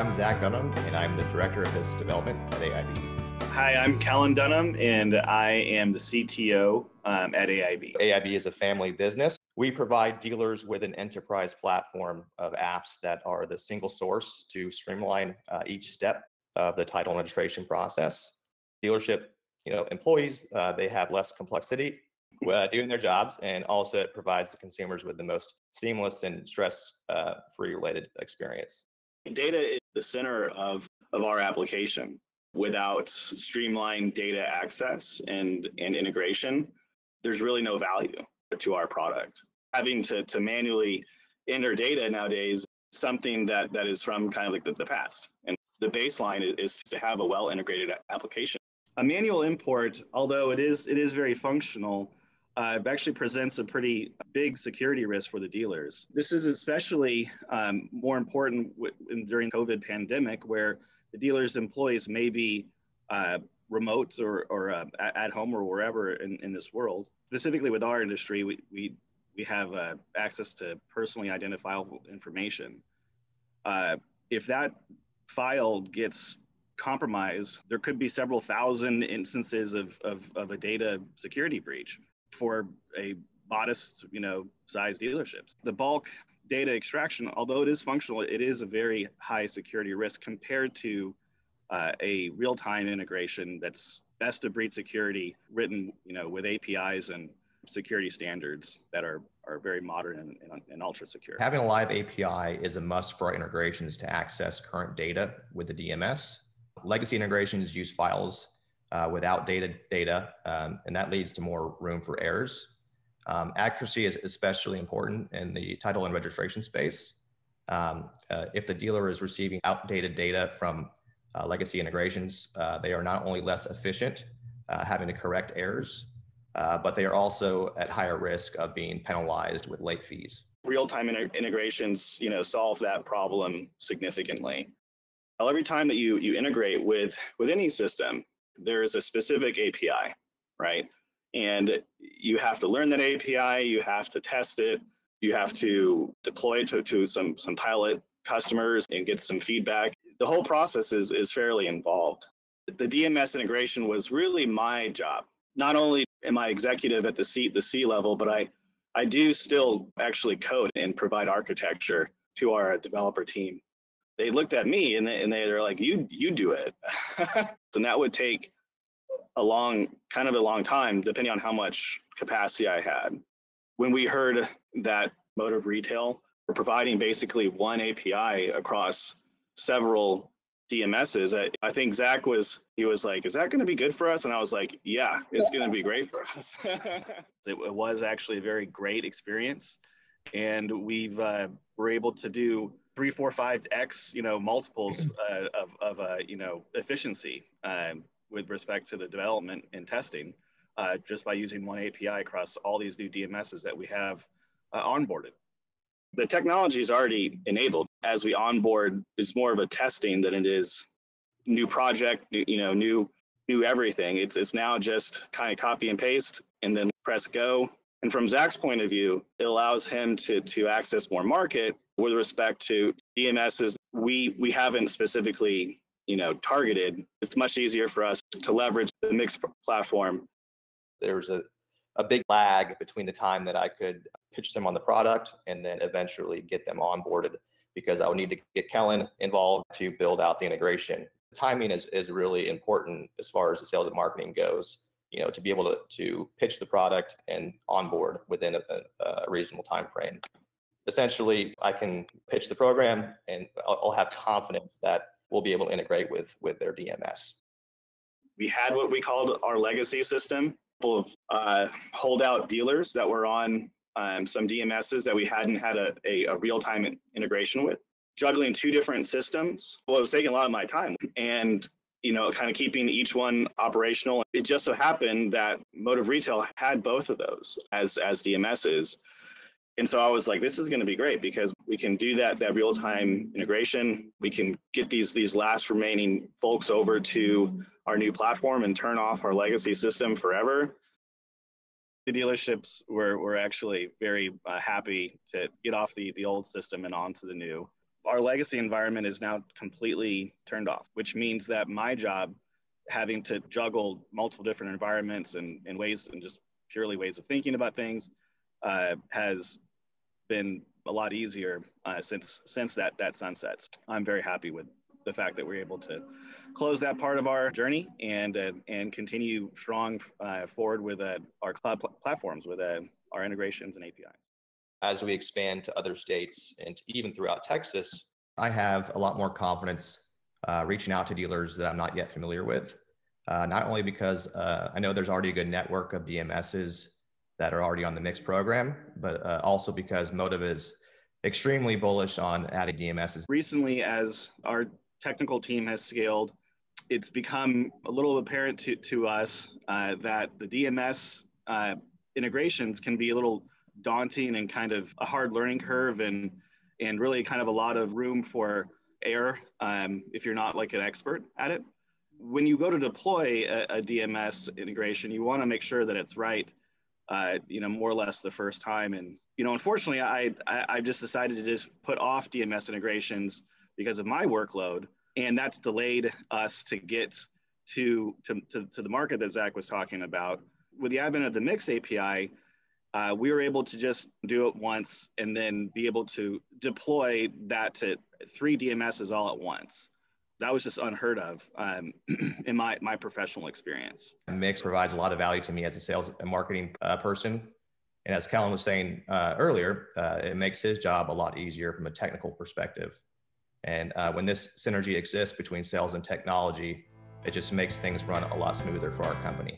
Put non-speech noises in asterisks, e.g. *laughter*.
I'm Zach Dunham, and I'm the Director of Business Development at AIB. Hi, I'm Kellen Dunham, and I am the CTO um, at AIB. AIB is a family business. We provide dealers with an enterprise platform of apps that are the single source to streamline uh, each step of the title registration process. Dealership, you know, employees uh, they have less complexity uh, doing their jobs, and also it provides the consumers with the most seamless and stress-free uh, related experience. Data is the center of, of our application. Without streamlined data access and, and integration, there's really no value to our product. Having to, to manually enter data nowadays something that, that is from kind of like the, the past. And the baseline is, to have a well integrated application. A manual import, although it is it is very functional, uh, actually presents a pretty big security risk for the dealers. This is especially um, more important w- in, during COVID pandemic, where the dealers' employees may be uh, remote or, or uh, at home or wherever in, in this world. Specifically with our industry, we, we, we have uh, access to personally identifiable information. Uh, if that file gets compromised, there could be several thousand instances of, of, of a data security breach for a modest, you know, size dealerships. The bulk data extraction, although it is functional, it is a very high security risk compared to uh, a real-time integration that's best of breed security written, you know, with APIs and security standards that are are very modern and, and, and, ultra secure. Having a live API is a must for our integrations to access current data with the DMS. Legacy integrations use files uh, without data data, um, and that leads to more room for errors. Um, accuracy is especially important in the title and registration space. Um, uh, if the dealer is receiving outdated data from uh, legacy integrations, uh, they are not only less efficient, uh, having to correct errors, uh, but they are also at higher risk of being penalized with late fees. Real-time integrations, you know, solve that problem significantly. Every time that you you integrate with with any system, there is a specific API, right? And you have to learn that API, you have to test it, you have to deploy it to, to some, some pilot customers and get some feedback. The whole process is, is fairly involved. The DMS integration was really my job. Not only am I executive at the C, the C level, but I, I do still actually code and provide architecture to our developer team they looked at me and they, and they were like, you you do it. *laughs* and that would take a long, kind of a long time, depending on how much capacity I had. When we heard that Motive Retail were providing basically one API across several DMSs, I, I think Zach was, he was like, is that going to be good for us? And I was like, yeah, it's going to be great for us. *laughs* it, it was actually a very great experience. And we've, uh, we're able to do three, four, five x, you know, multiples uh, of, of uh, you know, efficiency um, with respect to the development and testing uh, just by using one API across all these new DMSs that we have uh, onboarded. The technology is already enabled as we onboard. It's more of a testing than it is new project, you know, new new everything. It's it's now just kind of copy and paste and then press go. And from Zach's point of view, it allows him to to access more market with respect to DMSs, we we haven't specifically you know targeted. It's much easier for us to leverage the MiX platform. There's a a big lag between the time that I could pitch them on the product and then eventually get them onboarded because I would need to get Kellen involved to build out the integration. Timing is, is really important as far as the sales and marketing goes, you know, to be able to, to pitch the product and onboard within a, a reasonable time frame essentially I can pitch the program and I'll, I'll have confidence that we'll be able to integrate with with their DMS. We had what we called our legacy system, full of uh, holdout dealers that were on um, some DMSs that we hadn't had a, a, a real-time integration with. Juggling two different systems, well, it was taking a lot of my time, and you know, kind of keeping each one operational. It just so happened that Motive Retail had both of those as as DMSs. And so I was like, this is going to be great because we can do that that real time integration. We can get these these last remaining folks over to our new platform and turn off our legacy system forever. The dealerships were were actually very uh, happy to get off the the old system and onto the new. Our legacy environment is now completely turned off, which means that my job, having to juggle multiple different environments and, and ways and just purely ways of thinking about things, uh, has been a lot easier uh, since since that that sunsets. I'm very happy with the fact that we're able to close that part of our journey and uh, and continue strong uh, forward with uh, our cloud pl- platforms with uh, our integrations and APIs. As we expand to other states and even throughout Texas, I have a lot more confidence uh, reaching out to dealers that I'm not yet familiar with. Uh, not only because I know there's already a good network of DMSs that are already on the Mix program, but also because Motive is extremely bullish on adding DMSs. Recently, as our technical team has scaled, it's become a little apparent to, to us uh, that the DMS uh, integrations can be a little daunting and kind of a hard learning curve and and really kind of a lot of room for error um, if you're not like an expert at it. When you go to deploy a, a DMS integration, you want to make sure that it's right, uh, you know, more or less the first time. And you know, unfortunately, I, I I just decided to just put off DMS integrations because of my workload and that's delayed us to get to, to, to, to, the market that Zach was talking about. With the advent of the Mix API, uh, we were able to just do it once and then be able to deploy that to three DMSs all at once. That was just unheard of um, *clears throat* in my, my professional experience. Mix provides a lot of value to me as a sales and marketing uh, person. And as Kellen was saying uh, earlier, uh, it makes his job a lot easier from a technical perspective. And uh, when this synergy exists between sales and technology, it just makes things run a lot smoother for our company.